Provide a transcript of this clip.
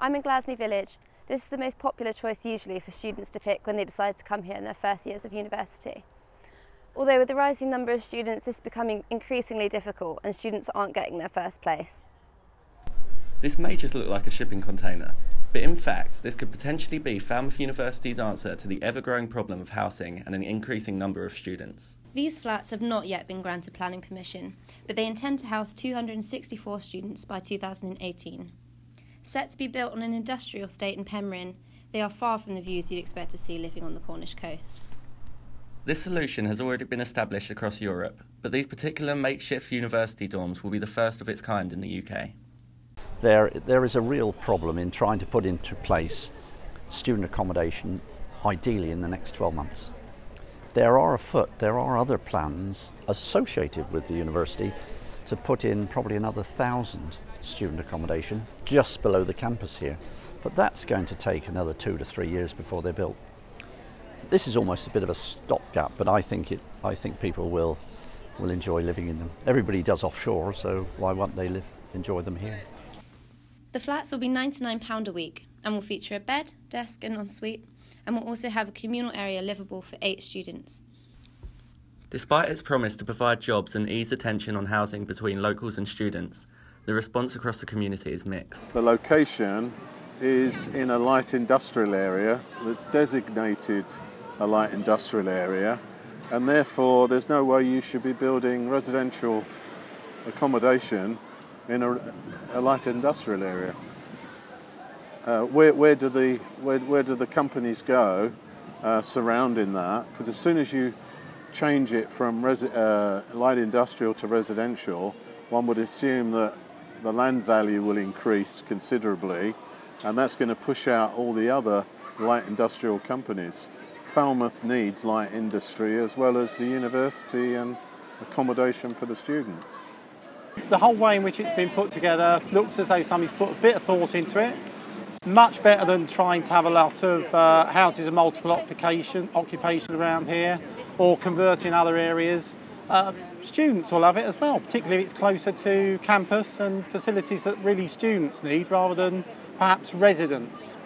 I'm in Glasney Village. This is the most popular choice usually for students to pick when they decide to come here in their first years of university. Although with the rising number of students this is becoming increasingly difficult and students aren't getting their first place. This may just look like a shipping container, but in fact this could potentially be Falmouth University's answer to the ever-growing problem of housing and an increasing number of students. These flats have not yet been granted planning permission, but they intend to house 264 students by 2018. Set to be built on an industrial estate in Penryn, they are far from the views you'd expect to see living on the Cornish coast. This solution has already been established across Europe, but these particular makeshift university dorms will be the first of its kind in the UK. There, there is a real problem in trying to put into place student accommodation, ideally in the next 12 months. There are afoot, there are other plans associated with the university to put in probably another thousand student accommodation just below the campus here. But that's going to take another two to three years before they're built. This is almost a bit of a stopgap, but I think it. I think people will will enjoy living in them. Everybody does offshore, so why won't they live enjoy them here? The flats will be £99 a week and will feature a bed, desk, and ensuite, and will also have a communal area livable for eight students. Despite its promise to provide jobs and ease attention on housing between locals and students, the response across the community is mixed. The location is in a light industrial area that's designated a light industrial area, and therefore there's no way you should be building residential accommodation in a, a light industrial area. Uh, where, where, do the, where, where do the companies go uh, surrounding that? Because as soon as you change it from uh, light industrial to residential, one would assume that the land value will increase considerably, and that's going to push out all the other light industrial companies. Falmouth needs light industry as well as the university and accommodation for the students. The whole way in which it's been put together looks as though somebody's put a bit of thought into it. Much better than trying to have a lot of uh, houses of multiple occupation, occupation around here or converting other areas. Uh, students will love it as well, particularly if it's closer to campus and facilities that really students need rather than perhaps residents.